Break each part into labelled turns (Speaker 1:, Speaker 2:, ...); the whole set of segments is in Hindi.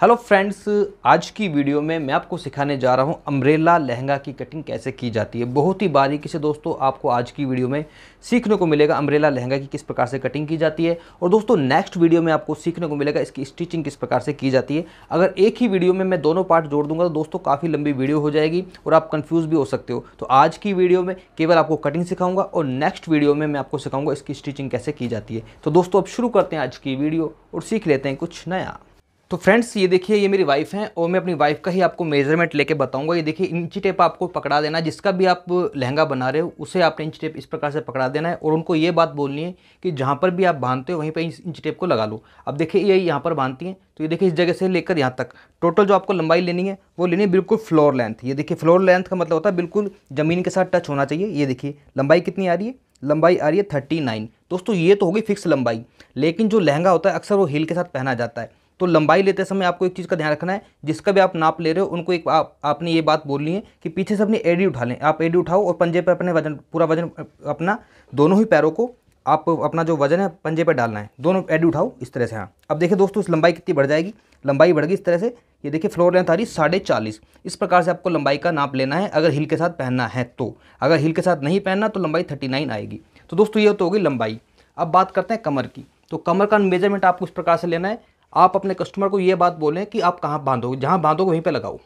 Speaker 1: हेलो फ्रेंड्स आज की वीडियो में मैं आपको सिखाने जा रहा हूँ अम्ब्रेला लहंगा की कटिंग कैसे की जाती है। बहुत ही बारीकी से दोस्तों आपको आज की वीडियो में सीखने को मिलेगा अम्ब्रेला लहंगा की किस प्रकार से कटिंग की जाती है। और दोस्तों नेक्स्ट वीडियो में आपको सीखने को मिलेगा इसकी स्टिचिंग किस प्रकार से की जाती है। अगर एक ही वीडियो में मैं दोनों पार्ट जोड़ दूँगा तो दोस्तों काफ़ी लंबी वीडियो हो जाएगी और आप कन्फ्यूज़ भी हो सकते हो। तो आज की वीडियो में केवल आपको कटिंग सिखाऊँगा और नेक्स्ट वीडियो में मैं आपको सिखाऊँगा इसकी स्टिचिंग कैसे की जाती है। तो दोस्तों अब शुरू करते हैं आज की वीडियो और सीख लेते हैं कुछ नया। तो फ्रेंड्स ये देखिए, ये मेरी वाइफ हैं और मैं अपनी वाइफ का ही आपको मेज़रमेंट लेके बताऊँगा। ये देखिए इंची टेप आपको पकड़ा देना जिसका भी आप लहंगा बना रहे हो, उसे आपने इंची टेप इस प्रकार से पकड़ा देना है और उनको ये बात बोलनी है कि जहाँ पर भी आप बांधते हो, वहीं पर इंची टेप को लगा लो। अब देखिए, ये यहाँ पर बांधती हैं। तो ये देखिए, इस जगह से लेकर यहाँ तक। टोटल जो आपको लंबाई लेनी है, वो लेनी है बिल्कुल फ्लोर लेंथ ये देखिए फ्लोर लेंथ का मतलब होता है बिल्कुल ज़मीन के साथ टच होना चाहिए। ये देखिए, लंबाई कितनी आ रही है? लंबाई आ रही है थर्टी नाइन दोस्तों, ये तो होगी फिक्स लंबाई। लेकिन जो लहंगा होता है, अक्सर वो हील के साथ पहना जाता है। तो लंबाई लेते समय आपको एक चीज़ का ध्यान रखना है जिसका भी आप नाप ले रहे हो उनको एक आप, आपने ये बात बोलनी है कि पीछे से अपनी एडी उठा लें। आप एडी उठाओ और पंजे पर अपने वज़न पूरा वज़न अपना दोनों ही पैरों को आप अपना जो वज़न है पंजे पर डालना है। दोनों एडी उठाओ इस तरह से हाँ। अब देखिए दोस्तों इस लंबाई कितनी बढ़ जाएगी? लंबाई बढ़ गई इस तरह से ये देखिए फ्लोर लेंथ आ रही साढ़े चालीस। इस प्रकार से आपको लंबाई का नाप लेना है अगर हिल के साथ पहनना है तो। अगर हिल के साथ नहीं पहनना तो लंबाई थर्टी नाइन आएगी। तो दोस्तों ये तो होगी लंबाई। अब बात करते हैं कमर की। तो कमर का मेज़रमेंट आपको इस प्रकार से लेना है आप अपने कस्टमर को ये बात बोलें कि आप कहाँ बांधोगे? जहाँ बांधोगे, वहीं पे लगाओ।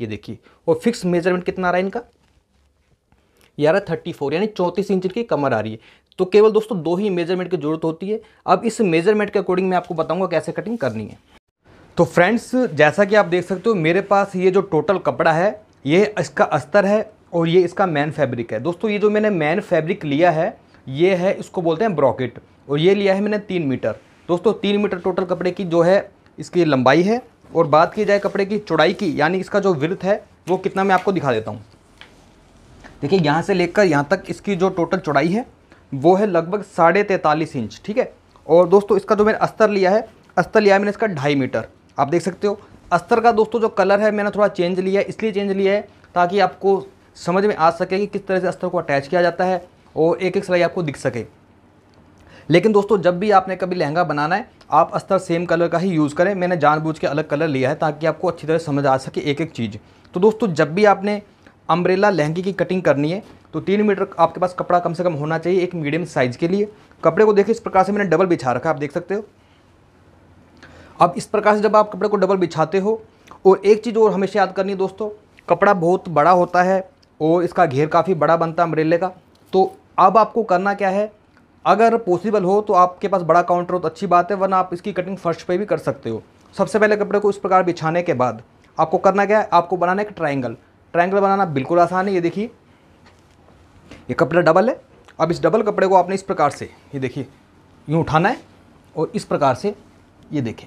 Speaker 1: ये देखिए, और फिक्स मेज़रमेंट कितना आ रहा है इनका? ये आ रहा है थर्टी फोर यानी चौंतीस इंच की कमर आ रही है। तो केवल दोस्तों, दो ही मेज़रमेंट की ज़रूरत होती है। अब इस मेज़रमेंट के अकॉर्डिंग मैं आपको बताऊँगा कैसे कटिंग करनी है। तो फ्रेंड्स जैसा कि आप देख सकते हो, मेरे पास ये जो टोटल कपड़ा है, ये इसका अस्तर है और ये इसका मैन फैब्रिक है। दोस्तों, ये जो मैंने मैन फैब्रिक लिया है, ये है, इसको बोलते हैं ब्रॉकेट, और ये लिया है मैंने तीन मीटर। दोस्तों, तीन मीटर टोटल कपड़े की जो है इसकी लंबाई है और बात की जाए कपड़े की चौड़ाई की, यानी इसका जो विर्थ है, वो कितना मैं आपको दिखा देता हूँ। देखिए, यहाँ से लेकर यहाँ तक इसकी जो टोटल चौड़ाई है, वो है लगभग साढ़े तैंतालीस इंच, ठीक है? और दोस्तों, इसका जो मैंने अस्तर लिया है, अस्तर लिया है मैंने इसका ढाई मीटर। आप देख सकते हो, अस्तर का दोस्तों जो कलर है, मैंने थोड़ा चेंज लिया है, इसलिए चेंज लिया है ताकि आपको समझ में आ सके कि किस तरह से अस्तर को अटैच किया जाता है और एक एक सिलाई आपको दिख सके। लेकिन दोस्तों, जब भी आपने कभी लहंगा बनाना है, आप अस्तर सेम कलर का ही यूज़ करें। मैंने जानबूझ के अलग कलर लिया है ताकि आपको अच्छी तरह समझ आ सके एक एक चीज़। तो दोस्तों, जब भी आपने अम्ब्रेला लहंगे की कटिंग करनी है तो तीन मीटर आपके पास कपड़ा कम से कम होना चाहिए एक मीडियम साइज़ के लिए। कपड़े को देखिए, इस प्रकार से मैंने डबल बिछा रखा है, आप देख सकते हो। अब इस प्रकार से जब आप कपड़े को डबल बिछाते हो, और एक चीज़ और हमेशा याद करनी है दोस्तों, कपड़ा बहुत बड़ा होता है और इसका घेर काफ़ी बड़ा बनता है अम्ब्रेले का। तो अब आपको करना क्या है अगर पॉसिबल हो तो आपके पास बड़ा काउंटर हो तो अच्छी बात है, वरना आप इसकी कटिंग फ़र्स्ट पे भी कर सकते हो। सबसे पहले कपड़े को इस प्रकार बिछाने के बाद आपको करना क्या है, आपको बनाना है एक ट्राइंगल ट्राइंगल बनाना बिल्कुल आसान है, ये देखिए। ये कपड़ा डबल है। अब इस डबल कपड़े को आपने इस प्रकार से, ये देखिए, यूँ उठाना है और इस प्रकार से ये देखें।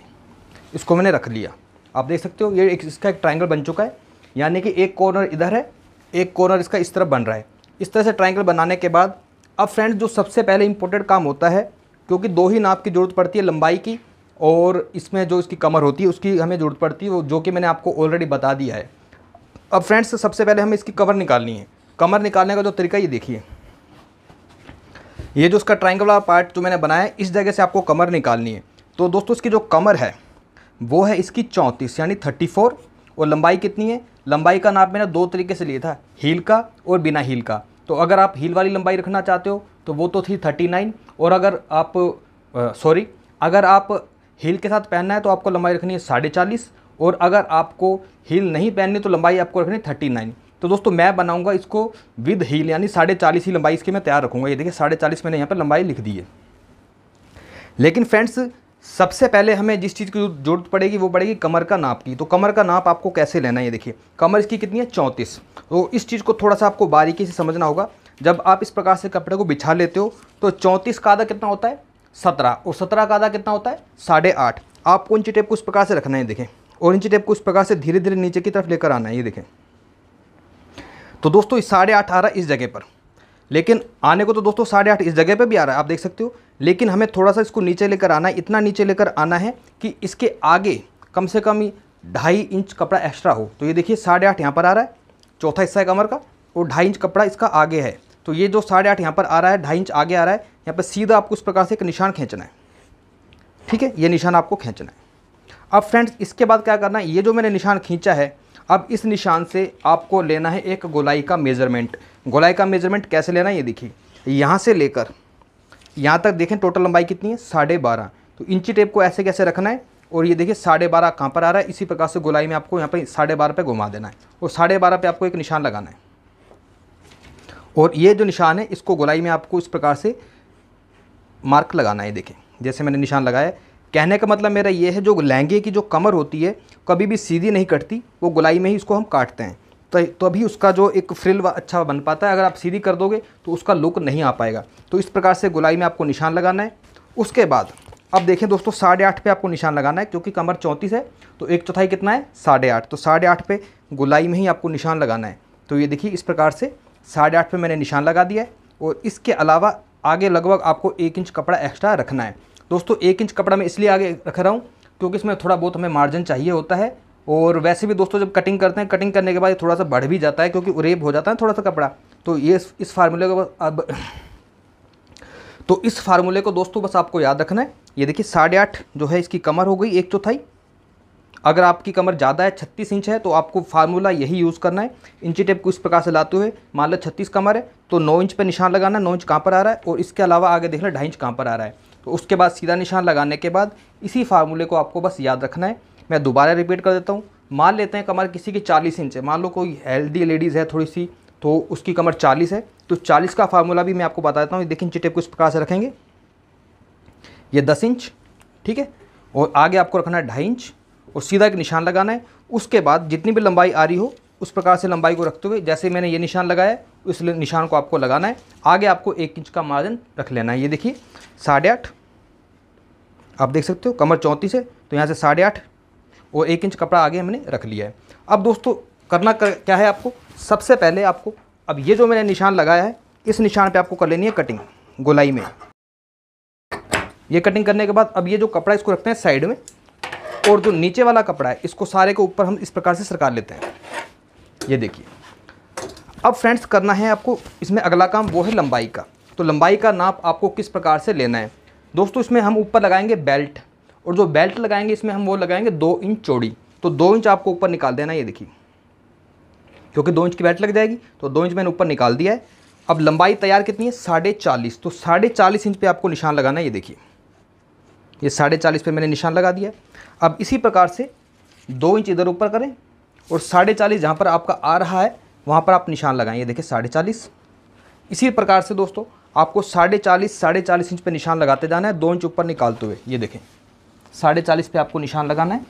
Speaker 1: इसको मैंने रख लिया। आप देख सकते हो, ये एक, इसका एक ट्राइंगल बन चुका है। यानी कि एक कॉर्नर इधर है, एक कॉर्नर इसका इस तरफ़ बन रहा है। इस तरह से ट्राइंगल बनाने के बाद अब फ्रेंड्स जो सबसे पहले इम्पोर्टेंट काम होता है, क्योंकि दो ही नाप की ज़रूरत पड़ती है लंबाई की, और इसमें जो इसकी कमर होती है, उसकी हमें ज़रूरत पड़ती है, वो जो कि मैंने आपको ऑलरेडी बता दिया है। अब फ्रेंड्स सबसे पहले हमें इसकी कमर निकालनी है। कमर निकालने का जो तरीका, ये देखिए। ये जो उसका ट्राइंगल वाला पार्ट जो मैंने बनाया है, इस जगह से आपको कमर निकालनी है। तो दोस्तों, इसकी जो कमर है, वो है इसकी चौंतीस, यानी थर्टी फोर और लंबाई कितनी है? लंबाई का नाप मैंने दो तरीके से लिया था, हील का और बिना हील का। तो अगर आप हील वाली लंबाई रखना चाहते हो तो वो तो थी थर्टी नाइन। और अगर आप सॉरी, अगर आप हील के साथ पहनना है तो आपको लंबाई रखनी है साढ़े चालीस। और अगर आपको हील नहीं पहननी तो लंबाई आपको रखनी है थर्टी नाइन। तो दोस्तों, मैं बनाऊँगा इसको विद हील, यानी साढ़े चालीस ही लंबाई इसकी मैं तैयार रखूँगा। ये देखिए, साढ़े चालीस मैंने यहाँ पर लंबाई लिख दी है। लेकिन फ्रेंड्स सबसे पहले हमें जिस चीज़ की ज़रूरत पड़ेगी, वो पड़ेगी कमर का नाप की। तो कमर का नाप आपको कैसे लेना है, ये देखिए। कमर इसकी कितनी है? चौंतीस। तो इस चीज़ को थोड़ा सा आपको बारीकी से समझना होगा। जब आप इस प्रकार से कपड़े को बिछा लेते हो तो चौंतीस का आधा कितना होता है? सत्रह। और सत्रह का आधा कितना होता है? साढ़े आठ। आपको इंची टेप को इस प्रकार से रखना है देखें और इंची टेप को इस प्रकार से धीरे धीरे नीचे की तरफ़ लेकर आना है, ये देखें तो दोस्तों साढ़े आठ आ रहा है इस जगह पर। लेकिन आने को तो दोस्तों साढ़े आठ इस जगह पर भी आ रहा है। आप देख सकते हो लेकिन हमें थोड़ा सा इसको नीचे लेकर आना है इतना नीचे लेकर आना है कि इसके आगे कम से कम ढाई इंच कपड़ा एक्स्ट्रा हो। तो ये देखिए, साढ़े आठ यहाँ पर आ रहा है, चौथा हिस्सा है कमर का, और ढाई इंच कपड़ा इसका आगे है। तो ये जो साढ़े आठ यहाँ पर आ रहा है, ढाई इंच आगे आ रहा है, यहाँ पर सीधा आपको इस प्रकार से एक निशान खींचना है। ठीक है, ये निशान आपको खींचना है। अब फ्रेंड्स, इसके बाद क्या करना है? ये जो मैंने निशान खींचा है, अब इस निशान से आपको लेना है एक गोलाई का मेज़रमेंट। गोलाई का मेज़रमेंट कैसे लेना है? ये देखिए, यहाँ से लेकर यहाँ तक देखें टोटल लंबाई कितनी है? साढ़े बारह। तो इंची टेप को ऐसे कैसे रखना है? और ये देखिए, साढ़े बारह कहाँ पर आ रहा है? इसी प्रकार से गोलाई में आपको यहाँ पर साढ़े बारह पे घुमा देना है। और साढ़े बारह पर आपको एक निशान लगाना है। और ये जो निशान है, इसको गोलाई में आपको इस प्रकार से मार्क लगाना है, देखें। जैसे मैंने निशान लगाया कहने का मतलब मेरा ये है, जो लहंगे की जो कमर होती है, कभी भी सीधी नहीं कटती, वो गोलाई में ही इसको हम काटते हैं। तो तभी उसका जो एक फ्रिल अच्छा बन पाता है, अगर आप सीधी कर दोगे तो उसका लुक नहीं आ पाएगा। तो इस प्रकार से गोलाई में आपको निशान लगाना है। उसके बाद, अब देखें दोस्तों, साढ़े आठ पे आपको निशान लगाना है, क्योंकि कमर चौंतीस है तो एक चौथाई कितना है? साढ़े आठ। तो साढ़े आठ पे गोलाई में ही आपको निशान लगाना है। तो ये देखिए, इस प्रकार से साढ़े आठ पे मैंने निशान लगा दिया है, और इसके अलावा आगे लगभग आपको एक इंच कपड़ा एक्स्ट्रा रखना है। दोस्तों, एक इंच कपड़ा मैं इसलिए आगे रख रहा हूँ, क्योंकि इसमें थोड़ा बहुत हमें मार्जिन चाहिए होता है। और वैसे भी दोस्तों जब कटिंग करते हैं कटिंग करने के बाद थोड़ा सा बढ़ भी जाता है क्योंकि उरेब हो जाता है थोड़ा सा कपड़ा। तो ये इस फार्मूले को अब तो इस फार्मूले को दोस्तों बस आपको याद रखना है। ये देखिए, साढ़े आठ जो है इसकी कमर हो गई एक चौथाई। अगर आपकी कमर ज़्यादा है, छत्तीस इंच है तो आपको फार्मूला यही यूज़ करना है। इंची टेप को इस प्रकार से लाते हुए, मान लो छत्तीस कमर है तो नौ इंच पे निशान लगाना, नौ इंच कहाँ पर आ रहा है? और इसके अलावा आगे देख लो, ढाई इंच कहाँ पर आ रहा है। उसके बाद सीधा निशान लगाने के बाद इसी फार्मूले को आपको बस याद रखना है। मैं दोबारा रिपीट कर देता हूँ। मान लेते हैं कमर किसी की चालीस इंच है। मान लो कोई हेल्दी लेडीज़ है थोड़ी सी तो उसकी कमर चालीस है। तो चालीस का फार्मूला भी मैं आपको बता देता हूँ। देखिए इंची टेप को इस प्रकार से रखेंगे। ये दस इंच, ठीक है? और आगे आपको रखना है ढाई इंच। और सीधा एक निशान लगाना है। उसके बाद जितनी भी लंबाई आ रही हो, उस प्रकार से लंबाई को रखते हुए, जैसे मैंने ये निशान लगाया उस निशान को आपको लगाना है। आगे आपको एक इंच का मार्जिन रख लेना है। ये देखिए साढ़े आठ। आप देख सकते हो कमर चौंतीस है तो यहाँ से साढ़े आठ और एक इंच कपड़ा आगे हमने रख लिया है। अब दोस्तों करना कर, क्या है आपको? सबसे पहले आपको अब ये जो मैंने निशान लगाया है इस निशान पे आपको कर लेनी है कटिंग गोलाई में। ये कटिंग करने के बाद अब ये जो कपड़ा इसको रखते हैं साइड में और जो नीचे वाला कपड़ा है इसको सारे के ऊपर हम इस प्रकार से सरकार लेते हैं। ये देखिए। अब फ्रेंड्स करना है आपको इसमें अगला काम वो है लंबाई का। तो लंबाई का नाप आपको किस प्रकार से लेना है? दोस्तों, इसमें हम ऊपर लगाएँगे बेल्ट और जो बेल्ट लगाएँगे, इसमें हम वो लगाएँगे दो इंच चौड़ी। तो दो इंच आपको ऊपर निकाल देना ये देखिए। क्योंकि दो इंच की बेल्ट लग जाएगी तो दो इंच मैंने ऊपर निकाल दिया है। अब लंबाई तैयार कितनी है? साढ़े चालीस। तो साढ़े चालीस इंच पे आपको निशान लगाना है, ये देखिए। ये साढ़े चालीस पे मैंने निशान लगा दिया अब इसी प्रकार से दो इंच इधर ऊपर करें और साढ़े चालीस जहाँ पर आपका आ रहा है, वहाँ पर आप निशान लगाएँ, ये देखिए साढ़े चालीस। इसी प्रकार से दोस्तों आपको साढ़े चालीस साढ़े चालीस इंच पे निशान लगाते जाना है, दो इंच ऊपर निकालते हुए। ये देखें, साढ़े चालीस पे आपको निशान लगाना है।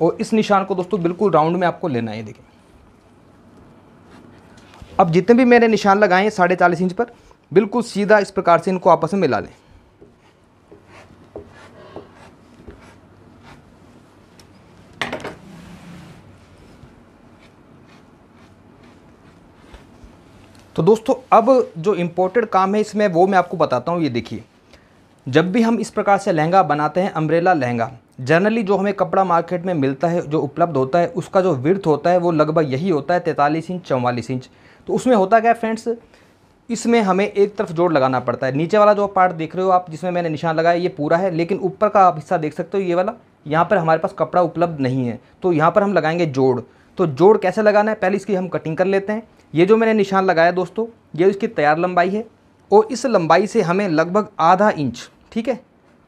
Speaker 1: और इस निशान को दोस्तों बिल्कुल राउंड में आपको लेना है देखें। अब जितने भी मैंने निशान लगाए हैं साढ़े चालीस इंच पर, बिल्कुल सीधा इस प्रकार से इनको आपस में मिला लें। तो दोस्तों, अब जो इम्पोर्टेड काम है इसमें वो मैं आपको बताता हूँ, ये देखिए। जब भी हम इस प्रकार से लहंगा बनाते हैं अम्ब्रेला लहंगा जनरली जो हमें कपड़ा मार्केट में मिलता है, जो उपलब्ध होता है, उसका जो विर्थ होता है वो लगभग यही होता है, तैंतालीस इंच, चौवालीस इंच। तो उसमें होता क्या है फ्रेंड्स इसमें हमें एक तरफ़ जोड़ लगाना पड़ता है। नीचे वाला जो पार्ट देख रहे हो आप, जिसमें मैंने निशान लगाया, ये पूरा है, लेकिन ऊपर का आप हिस्सा देख सकते हो, ये वाला, यहाँ पर हमारे पास कपड़ा उपलब्ध नहीं है। तो यहाँ पर हम लगाएँगे जोड़। तो जोड़ कैसे लगाना है? पहले इसकी हम कटिंग कर लेते हैं। ये जो मैंने निशान लगाया दोस्तों, ये इसकी तैयार लंबाई है और इस लंबाई से हमें लगभग आधा इंच, ठीक है?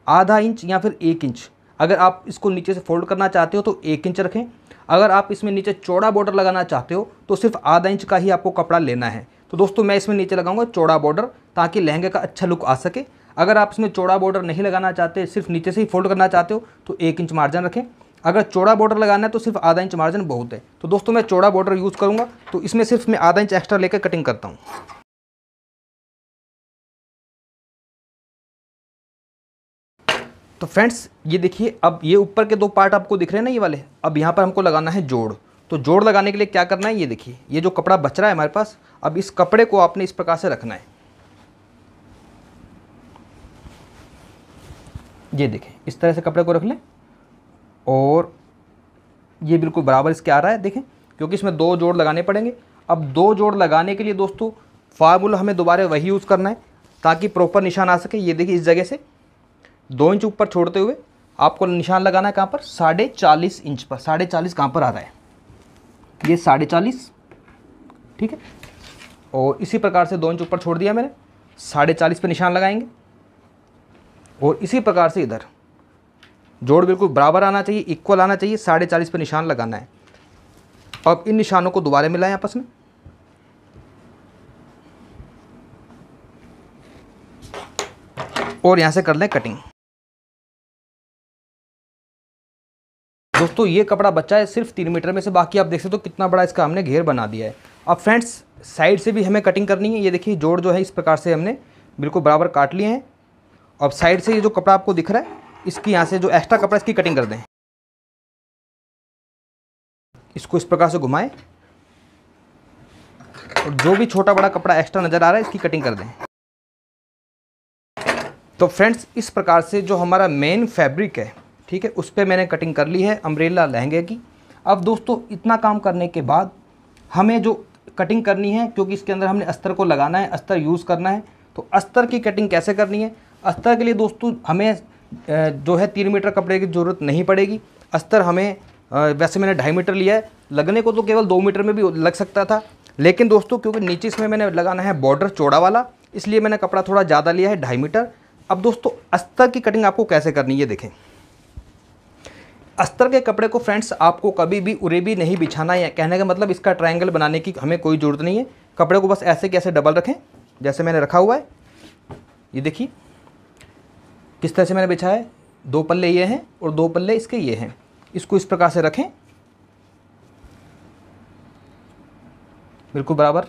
Speaker 1: आधा इंच या फिर एक इंच। अगर आप इसको नीचे से फोल्ड करना चाहते हो तो एक इंच रखें। अगर आप इसमें नीचे चौड़ा बॉर्डर लगाना चाहते हो तो सिर्फ़ आधा इंच का ही आपको कपड़ा लेना है। तो दोस्तों, मैं इसमें नीचे लगाऊँगा चौड़ा बॉर्डर ताकि लहंगे का अच्छा लुक आ सके। अगर आप इसमें चौड़ा बॉर्डर नहीं लगाना चाहते, सिर्फ़ नीचे से ही फोल्ड करना चाहते हो तो एक इंच मार्जिन रखें। अगर चौड़ा बॉर्डर लगाना है तो सिर्फ़ आधा इंच मार्जिन बहुत है। तो दोस्तों, मैं चौड़ा बॉर्डर यूज़ करूँगा तो इसमें सिर्फ़ मैं आधा इंच एक्स्ट्रा लेकर कटिंग करता हूँ। तो फ्रेंड्स ये देखिए, अब ये ऊपर के दो पार्ट आपको दिख रहे हैं ना, ये वाले। अब यहाँ पर हमको लगाना है जोड़। तो जोड़ लगाने के लिए क्या करना है, ये देखिए, ये जो कपड़ा बच रहा है हमारे पास, अब इस कपड़े को आपने इस प्रकार से रखना है। ये देखें इस तरह से कपड़े को रख लें। और ये बिल्कुल बराबर इसके आ रहा है, देखें, क्योंकि इसमें दो जोड़ लगाने पड़ेंगे। अब दो जोड़ लगाने के लिए दोस्तों फार्मूला हमें दोबारा वही यूज़ करना है, ताकि प्रॉपर निशान आ सके। ये देखिए, इस जगह से दो इंच ऊपर छोड़ते हुए आपको निशान लगाना है कहाँ पर? साढ़े चालीस इंच पर, साढ़े चालीस कहाँ पर आ रहा है? ये साढ़े चालीस, ठीक है? और इसी प्रकार से दो इंच ऊपर छोड़ दिया मैंने, साढ़े चालीस पर निशान लगाएँगे। और इसी प्रकार से इधर जोड़ बिल्कुल बराबर आना चाहिए इक्वल आना चाहिए, साढ़े चालीस पर निशान लगाना है। अब इन निशानों को दोबारा मिलाएँ आपस में। और यहाँ से कर लें कटिंग दोस्तों, ये कपड़ा बच्चा है, सिर्फ़ तीन मीटर में से, बाकी आप देख सकते हो तो कितना बड़ा इसका हमने घेर बना दिया है। अब फ्रेंड्स, साइड से भी हमें कटिंग करनी है। ये देखिए, जोड़ जो है, इस प्रकार से हमने बिल्कुल बराबर काट लिए हैं। अब साइड से ये जो कपड़ा आपको दिख रहा है इसकी यहाँ से जो एक्स्ट्रा कपड़ा इसकी कटिंग कर दें। इसको इस प्रकार से घुमाएँ। और जो भी छोटा बड़ा कपड़ा एक्स्ट्रा नज़र आ रहा है, इसकी कटिंग कर दें। तो फ्रेंड्स इस प्रकार से जो हमारा मेन फैब्रिक है, ठीक है, उस पर मैंने कटिंग कर ली है अम्ब्रेला लहंगे की। अब दोस्तों, इतना काम करने के बाद हमें जो कटिंग करनी है, क्योंकि इसके अंदर हमने अस्तर को लगाना है, अस्तर यूज़ करना है तो अस्तर की कटिंग कैसे करनी है? अस्तर के लिए दोस्तों, हमें जो है तीन मीटर कपड़े की ज़रूरत नहीं पड़ेगी। अस्तर हमें वैसे मैंने ढाई मीटर लिया है। लगने को तो केवल दो मीटर में भी लग सकता था। लेकिन दोस्तों, क्योंकि नीचे इसमें मैंने लगाना है बॉर्डर चौड़ा वाला, इसलिए मैंने कपड़ा थोड़ा ज़्यादा लिया है, ढाई मीटर। अब दोस्तों, अस्तर की कटिंग आपको कैसे करनी है देखें। अस्तर के कपड़े को फ्रेंड्स आपको कभी भी उरे भी नहीं बिछाना है। कहने का मतलब इसका ट्रायंगल बनाने की हमें कोई ज़रूरत नहीं है। कपड़े को बस ऐसे कैसे डबल रखें, जैसे मैंने रखा हुआ है। ये देखिए। किस तरह से मैंने बिछाया है? दो पल्ले ये हैं और दो पल्ले इसके ये हैं। इसको इस प्रकार से रखें। बिल्कुल बराबर।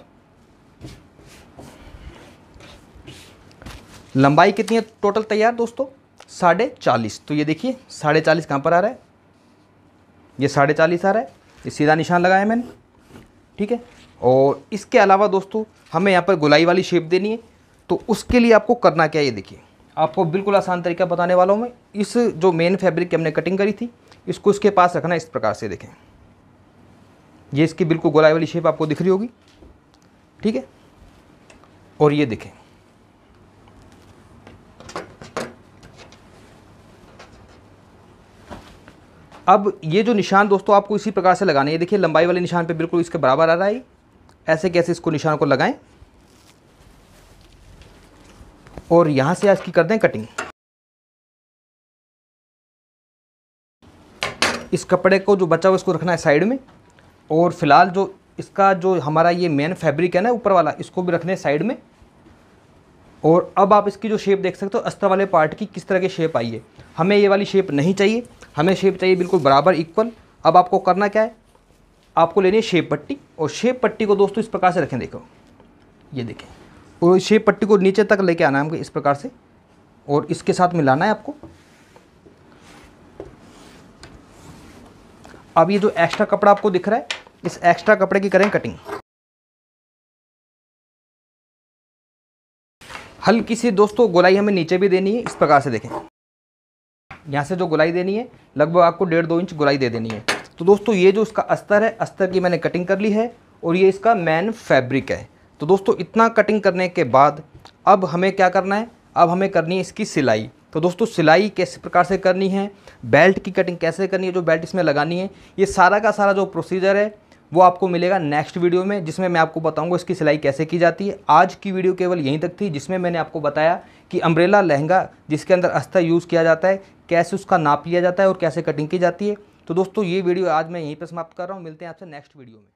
Speaker 1: लंबाई कितनी है टोटल तैयार दोस्तों? साढ़े चालीस। तो ये देखिए, साढ़े चालीस कहाँ पर आ रहा है? ये साढ़े चालीस आ रहा है। ये सीधा निशान लगाया मैंने। ठीक है? और इसके अलावा दोस्तों, हमें यहाँ पर गुलाई वाली शेप देनी है। तो उसके लिए आपको करना क्या है ये देखिए। आपको बिल्कुल आसान तरीका बताने वाला हूँ मैं। इस जो मेन फैब्रिक की हमने कटिंग करी थी, इसको इसके पास रखना इस प्रकार से देखें। ये इसकी बिल्कुल गोलाई वाली शेप आपको दिख रही होगी। ठीक है? और ये देखें। अब ये जो निशान दोस्तों, आपको इसी प्रकार से लगाने ये देखिए, लंबाई वाले निशान पे बिल्कुल इसके बराबर आ रहा है। ऐसे कैसे इसको निशान को लगाएँ? और यहाँ से इसकी कर दें कटिंग इस कपड़े को जो बचा हुआ इसको रखना है साइड में। और फ़िलहाल जो इसका जो हमारा ये मेन फैब्रिक है ना, ऊपर वाला, इसको भी रखने साइड में। और अब आप इसकी जो शेप देख सकते हो, अस्तर वाले पार्ट की किस तरह की शेप आई है। हमें ये वाली शेप नहीं चाहिए। हमें शेप चाहिए बिल्कुल बराबर इक्वल अब आपको करना क्या है? आपको लेनी है शेप पट्टी। और शेप पट्टी को दोस्तों इस प्रकार से रखें, देखो। ये देखें। और शेप पट्टी को नीचे तक लेके आना है हमको इस प्रकार से, और इसके साथ मिलाना है आपको। अब ये जो एक्स्ट्रा कपड़ा आपको दिख रहा है, इस एक्स्ट्रा कपड़े की करें कटिंग हल्की सी दोस्तों गोलाई हमें नीचे भी देनी है, इस प्रकार से देखें। यहाँ से जो गोलाई देनी है, लगभग आपको डेढ़ दो इंच गोलाई दे देनी है। तो दोस्तों ये जो इसका अस्तर है, अस्तर की मैंने कटिंग कर ली है, और ये इसका मैन फैब्रिक है। तो दोस्तों, इतना कटिंग करने के बाद अब हमें क्या करना है? अब हमें करनी है इसकी सिलाई। तो दोस्तों, सिलाई किस प्रकार से करनी है? बेल्ट की कटिंग कैसे करनी है? जो बेल्ट इसमें लगानी है, ये सारा का सारा जो प्रोसीजर है, वो आपको मिलेगा नेक्स्ट वीडियो में, जिसमें मैं आपको बताऊँगा इसकी सिलाई कैसे की जाती है। आज की वीडियो केवल यहीं तक थी, जिसमें मैंने आपको बताया कि अम्ब्रेला लहंगा जिसके अंदर अस्तर यूज़ किया जाता है, कैसे उसका नाप लिया जाता है और कैसे कटिंग की जाती है। तो दोस्तों, ये वीडियो आज मैं यहीं पर समाप्त कर रहा हूँ। मिलते हैं आपसे नेक्स्ट वीडियो में।